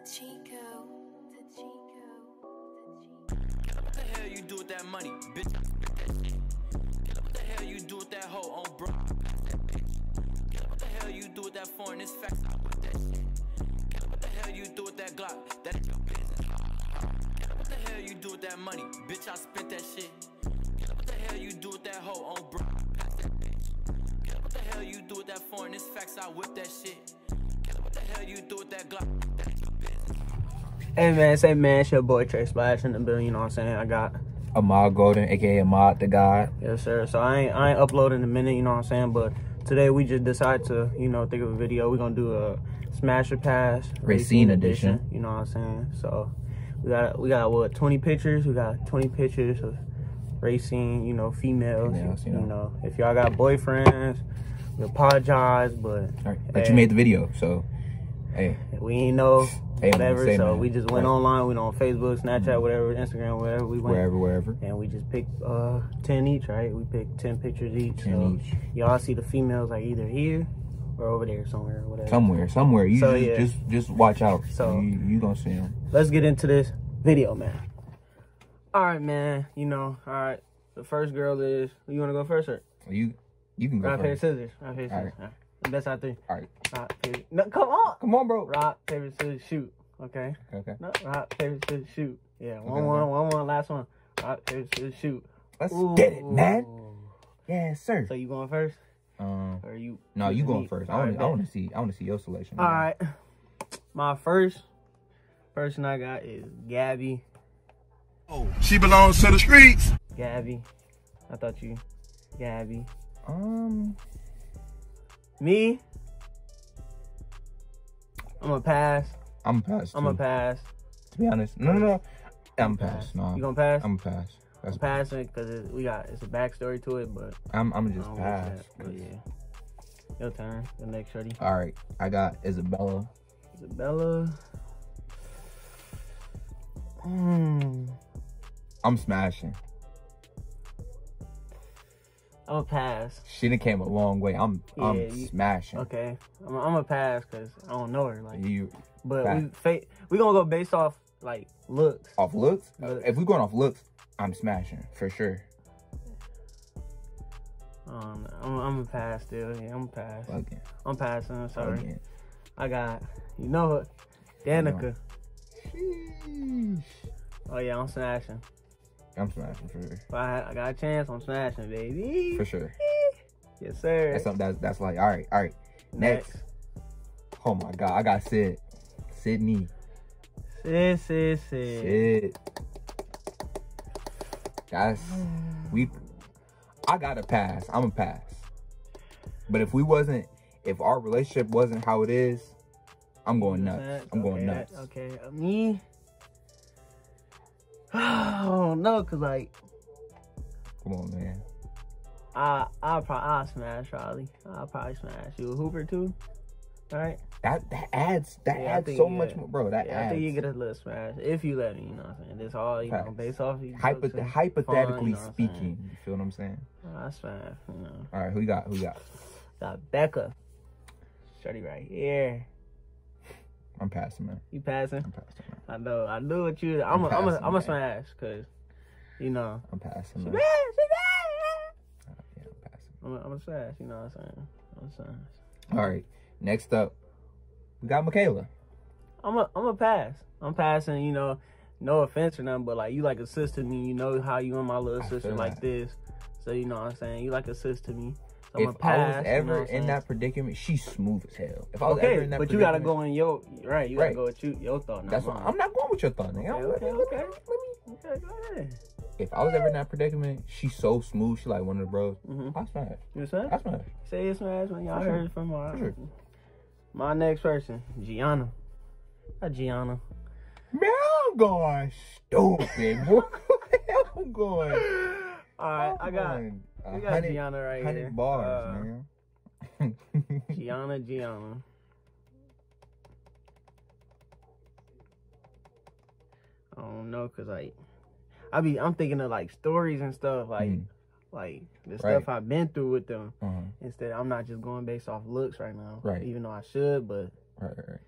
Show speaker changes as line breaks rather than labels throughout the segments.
What the hell you do with that money, bitch? What the hell you do with that hoe on bro? What the hell you do with that foreign? It's facts. I with that shit. What the hell you do with that Glock? That is your business. What the hell you do with that money, bitch? I spent that shit. What the hell you do with that hoe on bro? What the hell you do with that foreign? It's facts. I whip that shit. What the hell you do with that Glock? That.
Hey man, say man, it's your boy Trey Splash in the building, you know what I'm saying? I got
Ahmad Golden, aka Ahmad the God.
yes sir. So I ain't I ain't uploading in a minute, you know what I'm saying? But today we just decided to, you know, think of a video. We're gonna do a Smash or Pass
Racine edition.
You know what I'm saying? So we got we got what, twenty pictures? We got twenty pictures of Racine, you know, females.
Females, you
you,
know.
know. If y'all got boyfriends, we apologize, but
right, But
Hey.
you made the video, so hey,
we ain't know
Man,
whatever.
say,
so we just went
Right.
online, we on Facebook, Snapchat, whatever, Instagram, wherever we went.
wherever, wherever.
And we just picked uh 10 each, right? We picked 10 pictures each.
10
so
each.
y'all see the females like either here or over there somewhere or whatever.
Somewhere, somewhere. You
So,
just,
yeah.
just just watch out.
So-
you, you gonna see them.
Let's get into this video, man. All right, man. You know, all right. The first girl is. You want to go first or
You you can go
rock paper scissors? Rock paper
All
scissors. All right. The best out three.
All right,
Rock paper. No, come on.
come on, bro.
Rock paper scissors shoot. Okay.
Okay,
No, rock paper scissors shoot. Yeah. One
Okay,
one
okay.
one one. Last one. Rock paper scissors shoot.
let's get it, man.
Ooh.
Yes, sir.
So you going first
Um,
or you?
no, you going
me?
first. I want
right,
to I want to see I want to see your selection.
All right. My first person I got is Gabby.
Oh, She belongs to the streets.
Gabby. I thought you. Gabby.
Um,
Me. I'm gonna pass.
I'm a pass.
I'm gonna pass.
To be honest, no, no, no. I'm pass. No,
You gonna pass?
I'm pass. That's
I'm passing because we got it's a backstory to it, but
I'm I'm just pass.
that. But yeah. Your turn. The next shorty.
All right, I got Isabella.
Isabella. Hmm.
I'm smashing.
I'm gonna pass.
She done came a long way. I'm I'm
you-
smashing.
Okay. I'm, I'm gonna pass because I don't know her. Like,
You
but
Fact.
we fa- we gonna go based off like looks.
off looks?
Looks.
If we going off looks, I'm smashing for sure.
Um, I'm, I'm gonna pass still. Yeah, I'm gonna pass.
Fucking,
I'm passing. I'm sorry. I got you know Danica.
Sheesh.
Oh yeah, I'm smashing.
I'm smashing for sure.
If I, I got a chance, I'm smashing, baby.
For sure.
Yes, sir.
That's something that's that's like all right, all right. Next. Oh my god, I got Sid. Sydney.
Sis, sis, sis.
Sid. That's we I gotta pass. I'm a pass. But if we wasn't if our relationship wasn't how it is, I'm going nuts. I'm going
Okay,
nuts.
Okay, uh, me. Oh no, cause like
Come on, man.
I I'll probably I'll smash Riley. I'll probably smash you. Hooper too, right?
That that adds that
Yeah,
adds so much more, bro. That
Yeah, I think you get a little smash if you let me. You know what I'm saying? This all you know based off. You
Hypoth- hypothetically
know what I'm saying?
speaking, you feel what I'm saying?
I smash. You know,
All right, who you got? Who you got?
got Becca. Shorty right here.
I'm passing, man.
You passing?
I'm passing, man.
I know. I knew what you. I'm.
I'm
A, I'm. A,
passing,
I'm a smash because, you know.
I'm passing, man.
Smash, uh, smash.
Yeah, I'm passing.
I'm. A, I'm a smash. You know what I'm saying? I'm a smash.
All right, next up, we got Michaela.
I'm a. I'm a pass. I'm passing. You know, no offense or nothing, but like you like a sister to me. You know how you and my little
I
sister like
that.
this. So you know what I'm saying? You like a sister to me. I'm
if
pass.
I was
you know
ever in that predicament, she's smooth as hell. If I was ever
Okay,
in that
but you gotta go in your right. You gotta
Right.
go with you, your thought.
That's why
mine.
I'm not going with your thought, nigga.
Okay,
me-
okay,
let me-
okay.
let me-
Okay, go ahead.
If I was ever in that predicament, she's so smooth. She like one of the bros.
Mhm.
I smash.
You smash?
I smash.
Say it smash when y'all
sure.
heard from my
sure.
my next person, Gianna. Hi, Gianna.
Man, I'm going stupid, boy. I'm going.
All right, I
I'm
got
going
we got
hundred-
Gianna right
hundred
here.
bars,
Uh,
man.
Gianna, Gianna. I don't know, cause like I be I'm thinking of like stories and stuff, like
Mm.
like the
Right.
stuff I've been through with them.
Uh-huh.
Instead, I'm not just going based off looks right now.
Right.
Even though I should, but
Right, right, right.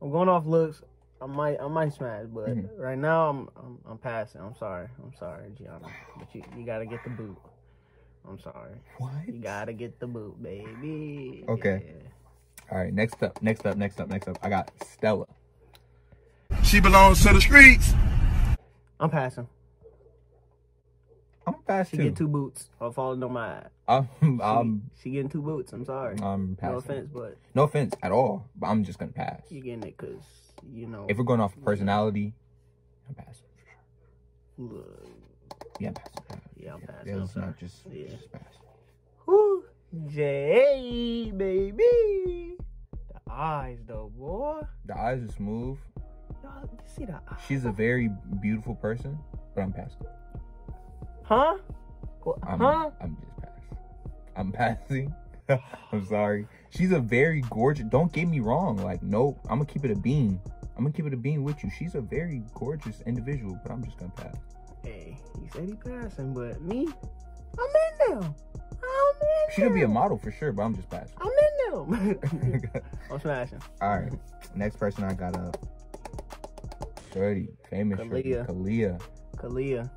I'm going off looks. I might I might smash, but
Mhm.
right now I'm, I'm I'm passing. I'm sorry. I'm sorry, Gianna. But you, you gotta get the boot. I'm sorry.
What?
You gotta get the boot, baby.
Okay.
Yeah.
All right, next up, next up, next up, next up. I got Stella.
She belongs to the streets.
I'm passing.
I'm fast
She
too.
get two boots or falling on my
I'm,
She,
I'm,
she getting two boots. I'm sorry.
I'm passing.
no offense, but
No offense at all, but I'm just gonna pass.
you getting it because you know.
If we're going off personality, I'm passing.
look,
Yeah, I'm passing.
Yeah, I'm
Yeah,
passing.
Not just,
Yeah.
just pass.
Whew. J baby. The eyes though, boy.
The eyes are smooth.
Y'all, you see the eyes?
She's a very beautiful person, but I'm passing.
Huh? What,
I'm,
huh?
I'm just passing. I'm passing. I'm sorry. She's a very gorgeous. Don't get me wrong. Like, nope. I'm gonna keep it a bean. I'm gonna keep it a bean with you. She's a very gorgeous individual, but I'm just gonna pass.
Hey, he said he passing, but me, I'm in there. I'm in
She could be a model for sure, but I'm just passing.
I'm in there. I'm smashing.
All right. Next person I got up. Shorty, famous Shorty,
Kalia.
Kalia.
Kalia.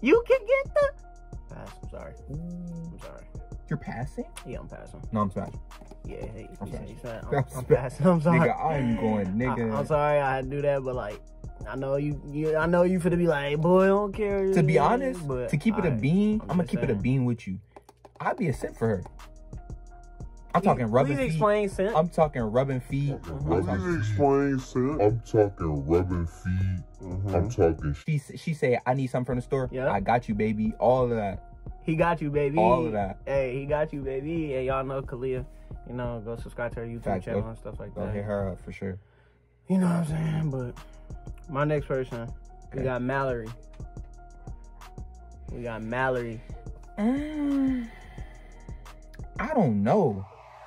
You can get the. Pass. I'm sorry. I'm sorry.
You're passing?
Yeah, I'm passing.
No, I'm smashing.
Yeah, hey,
I'm
you said
sorry. I'm
I'm, I'm passing. I'm sorry.
Nigga, I'm going, nigga.
I, am sorry I had to do that, but like, I know you. you I know you for to be like, boy, I don't care.
to be honest,
but
to keep it a
alright.
bean,
I'm
I'm, gonna
just
keep it a bean with you. I'd be a simp for her. I'm
Please-
talking rubbing
Please
feet.
explain, Simp.
I'm talking rubbing feet.
What do you explain, son?
I'm talking rubbing feet. Mm-hmm. I'm talking
She she say I need something from the store.
Yeah.
I got you, baby. All of that.
He got you, baby.
All of that.
Hey, he got you, baby. And y'all know Kalia. You know, go subscribe to her YouTube
Facts,
channel
go-
and stuff like
Go
that.
hit her up for sure.
You know what I'm saying? But my next person, we got Mallory. We got Mallory.
Mm, I don't know,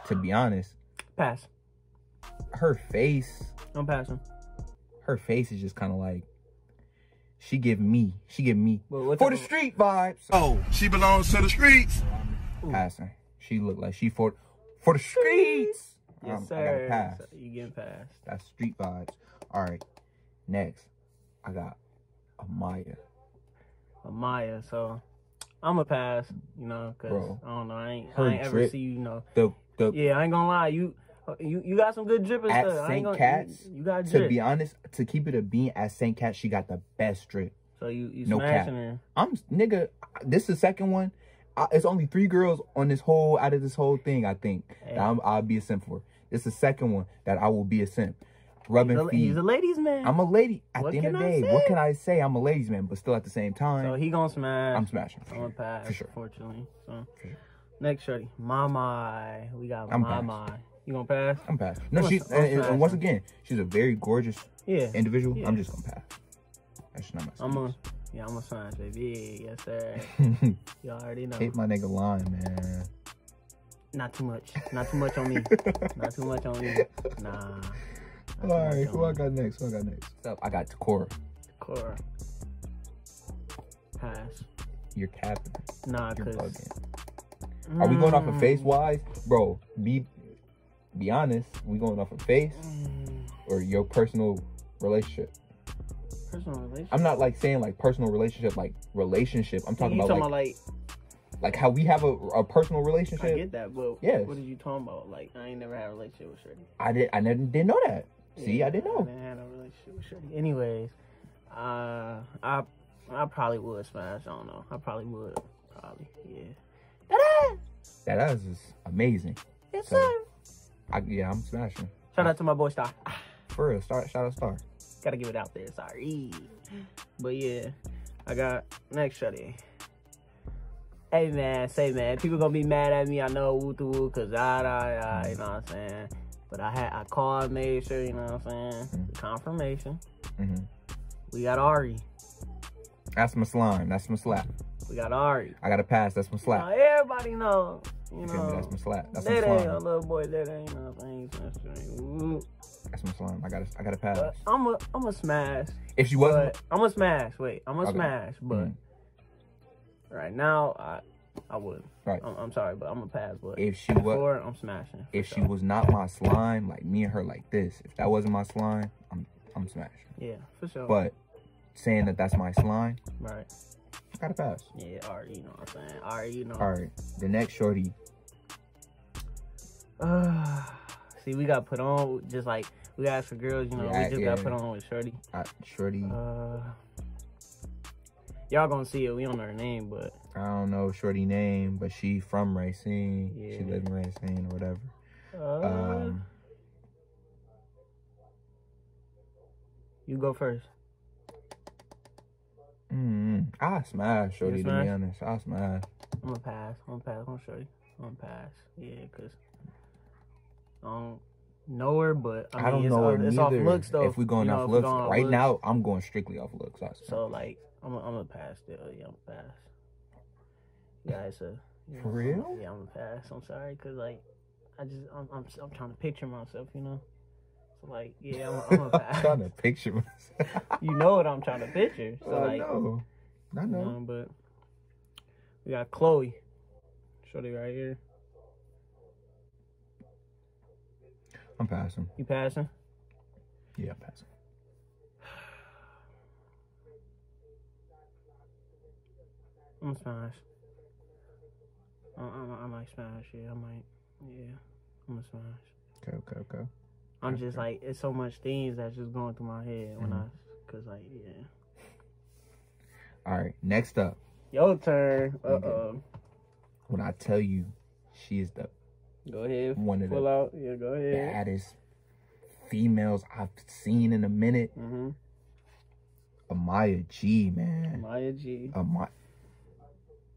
to be honest.
Pass.
Her face,
I'm passing.
her face is just kind of like she give me, she give me
But what
for the street vibes.
Oh, she belongs to the streets.
Passing. She look like she for for the streets.
Yes,
Um,
sir.
I gotta pass.
So you getting passed.
That's street vibes. All right. Next, I got Amaya.
Amaya. So I'm a pass. You know, cause
Bro.
I don't know. I ain't, I ain't ever
drip-
see you know.
The the
Yeah, I ain't gonna lie. You you you got some good drip and
At
stuff.
St. Cat's,
You, you got
to be honest, to keep it a bean at St. Cat, she got the best drip.
so you you
No cap.
smashing her.
I'm nigga. This is the second one. I, it's only three girls on this whole out of this whole thing. I think that I'm, I'll be a simp for. This is the second one that I will be a simp. Rubbing
He's a,
feet.
he's a ladies man.
I'm a lady. At
What
the end of the day, what can I say? I'm a ladies man, but still at the same time,
so he gonna smash.
I'm smashing.
I'm gonna pass.
For sure.
Fortunately. So
For sure.
next shorty, Mama. We got
I'm
Mama. You gonna pass?
I'm pass. No,
I'm
she's
a- I'm
and, and- and once again, she's a very gorgeous
Yeah.
individual.
Yeah.
I'm just gonna pass. That's not my.
I'm a yeah. I'm a sign, baby. Yes, sir. You already know.
Hate my nigga line, man.
Not too much. Not too much on me. Not too much on me. Nah. Not too
All
much
right,
on
who I got next? Who I got next? So I got Takora.
Cora. Pass.
You're capping.
Nah,
You're
cause
bugging. Are we going off of face wise, bro? Be be honest. We going off of face
Mm,
or your personal relationship?
personal relationship.
I'm not like saying like personal relationship, like relationship. I'm talking about
talking
like,
about like
like how we have a, a personal relationship.
I get that, but
Yes.
what are you talking about? Like I ain't never had a relationship with Shreddy.
I did. I never didn't know that. See, I didn't
I
know.
didn't have relationship with Shreddy. Anyways, uh, I I probably would smash. I don't know. I probably would. Probably, yeah.
That ass is amazing.
Yes,
So-
sir.
I, yeah, I'm smashing.
Shout out to my boy Star.
For real, start shout out star.
Gotta give it out there. Sorry. But yeah, I got next shorty. Hey man, say man, people gonna be mad at me. I know woo woo, cause I, I, I, you know what I'm saying. But I had I called, made sure, you know what I'm saying. Confirmation.
hmm
We got Ari.
That's my slime. That's my slap.
We got Ari.
I got a pass. That's my
Now,
slap.
everybody know, you
You
know.
That's my slap. That's my
That ain't a
slime.
little boy. That ain't, you know what I'm saying. Ooh.
That's my slime. I got to I got to pass.
But I'm a, I'm a smash.
If she wasn't,
I'm a smash. Wait, I'm a
Okay.
smash. But
Mhm.
right now, I I would.
Right.
I'm, I'm sorry, but I'm gonna pass. But
If she was
I'm smashing.
if she was not my slime, like me and her like this, if that wasn't my slime, I'm I'm smashing.
yeah, for sure.
But saying that that's my slime,
right.
I gotta pass.
Yeah, already, you know what I'm saying. Already, you know.
All right, the next shorty,
Uh, see, we got put on just like we asked for girls. You know,
Yeah,
we just
yeah.
got put on with Shorty.
I, shorty,
Uh, y'all gonna see it. We don't know her name, but
I don't know shorty name, but she from Racine. She
Yeah.
live in Racine or whatever.
uh,
Um,
you go first.
mm, I smash shorty to
smash?
be honest. I smash.
I'm gonna pass. I'm gonna pass on Shorty. I'm gonna pass. Yeah, cause I don't know her, but I,
I, don't
it's,
know
off, it's off looks though.
If we're going
you know,
off looks,
going
right
looks.
now I'm going strictly off looks. I.
So like, I'm gonna I'm gonna pass still. Yeah, I'm gonna pass. Yeah, it's a. yeah,
For real?
Yeah, I'm gonna pass. I'm sorry, cause like, I just I'm I'm, I'm trying to picture myself, you know. So like, yeah, I'm, I'm gonna pass.
trying to picture myself.
you know what I'm trying to picture. So
I
like,
know. I know.
um, but we got Chloe. Shorty right here.
I'm passing.
You passing?
Yeah, I'm passing.
I'm smash. I, I, I might smash. Yeah, I might. Yeah, I'm gonna smash.
Okay, okay, okay.
I'm
Okay.
just like it's so much things that's just going through my head when
Mhm.
I, cause like yeah.
All right. Next up,
Your turn. Uh oh.
when I tell you, she is the
Go ahead.
one of
Pull
the
out. Yeah, go ahead.
baddest females I've seen in a minute.
Mm-hmm.
Amaya G, man.
Amaya G.
Amaya.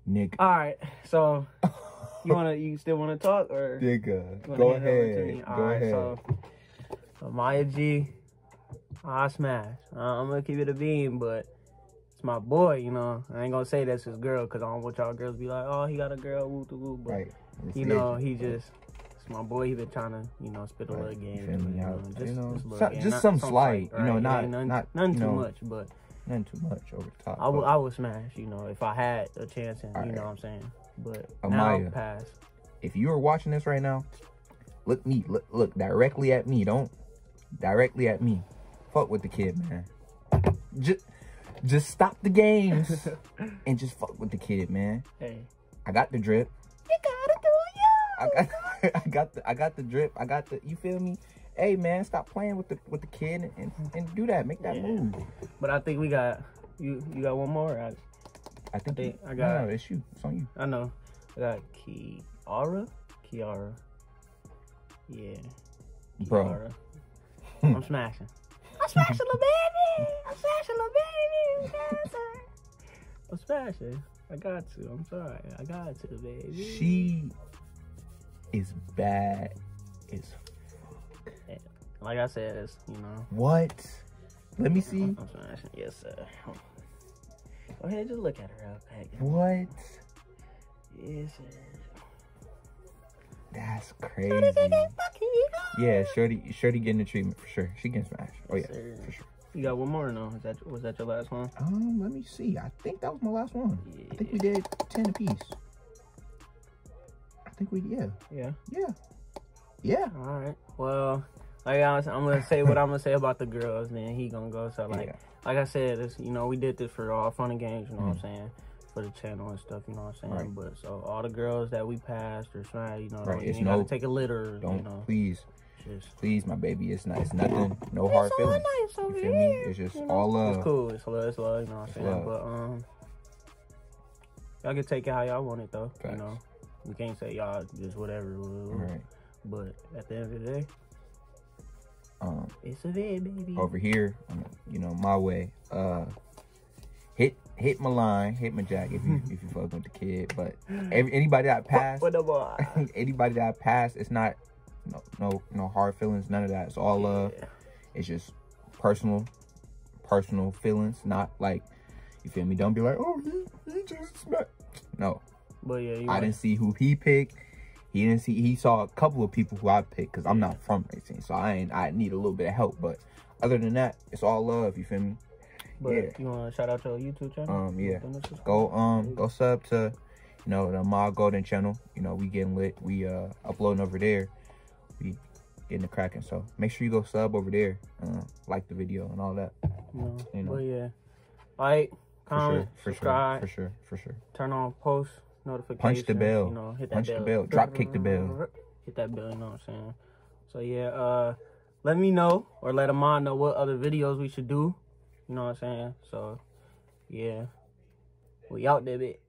Nigga.
All right. So you wanna you still wanna talk or?
Nigga. Go
hand it over to me?
ahead.
All
Go
right,
ahead.
So, so Maya G, I smash. Uh, I'm gonna keep it a beam, but it's my boy. You know, I ain't gonna say that's his girl because I don't want y'all girls to be like, oh, he got a girl, woo to woo. But
right.
You know, he just. It's my boy. He been trying to, you know, spit a
Right,
little
you
game.
me?
you know,
you
just,
know,
just,
so-
game,
just
not
some slight,
fight,
you know,
right?
not-
Ain't nothing,
not, you
too
know,
much, but
none too much over the top.
I would I would smash. You know, if I had a chance, and you know what I'm saying. But now
Amaya.
pass.
if you are watching this right now, look me, look, look directly at me. Don't directly at me. Fuck with the kid, man. Just, just stop the games and just fuck with the kid, man.
Hey,
I got the drip.
You gotta
I got, I got the, I got the drip. I got the. You feel me? Hey, man, stop playing with the with the kid and and do that. Make that
Yeah.
move.
But I think we got you. You got one more. I,
I think.
think
you-
I got-
No, no, it's you. It's on you.
I know. I got Kiara. Kiara. Yeah.
Bro.
I'm smashing. I'm smashing, little baby. I'm smashing, little baby. I'm smashing. I got to. I'm sorry. I got to, baby.
She is bad as
Like I said, it's you know.
what? Let me see.
Yes, sir. Go ahead, just look at her real quick.
What?
Yes, sir.
That's crazy. Yeah, Shorty, Shorty getting the treatment for sure. She getting smashed. Oh yeah,
Sir.
for sure.
You got one more or no? Is that was that your last one?
Um, let me see. I think that was my last one. I think we did ten apiece. Think we yeah
Yeah.
yeah yeah.
All right. Well, like I was, I'm gonna say what I'm gonna say about the girls. Then he gonna go. So like,
Yeah.
like I said, it's, you know, we did this for all fun and games. You know what I'm saying? For the channel and stuff. You know what I'm saying?
Mm-hmm. Right.
But so all the girls that we passed or tried, you know,
Right, it's
you
no-
gotta take a litter.
Don't
you know,
please
just
please my baby. It's not. It's nothing. No hard
all
feelings.
nice over
You feel me?
here,
It's just
you know?
all love.
It's cool. It's love. It's love. You know what I'm saying?
love.
But um, y'all can take it how y'all want it though.
Facts.
You know, we can't say y'all just whatever.
Right.
But at the end of the day,
Um.
it's a vid, baby.
over here, you know, my way. Uh, hit hit my line, hit my jack if you if you fuck with the kid. But every, anybody that passed, anybody that passed, it's not no no no hard feelings, none of that. It's all love.
Yeah.
It's just personal, personal feelings, not like you feel me. Don't be like, oh, he, he just smacked. No,
But yeah,
I didn't see who he picked. He didn't see. He saw a couple of people who I picked because I'm not from Racine, so I ain't. I need a little bit of help, but other than that, it's all love. You feel me?
But
yeah.
you want to shout out your YouTube channel?
Um, yeah.
Then let's just
Go um go sub to You know, the Ma Golden channel. You know, we getting lit. We uh uploading over there. We getting the cracking. So make sure you go sub over there. Uh, like the video and all that.
You know,
You know.
But yeah, like,
For
comment,
sure. For
subscribe,
sure. For sure. For sure.
turn on post notifications.
Punch the bell.
You know, hit that
Punch
bell.
the bell. Drop kick the bell.
Hit that bell. You know what I'm saying? So yeah, uh, let me know or let Amon know what other videos we should do. You know what I'm saying? So yeah, we out there, bit.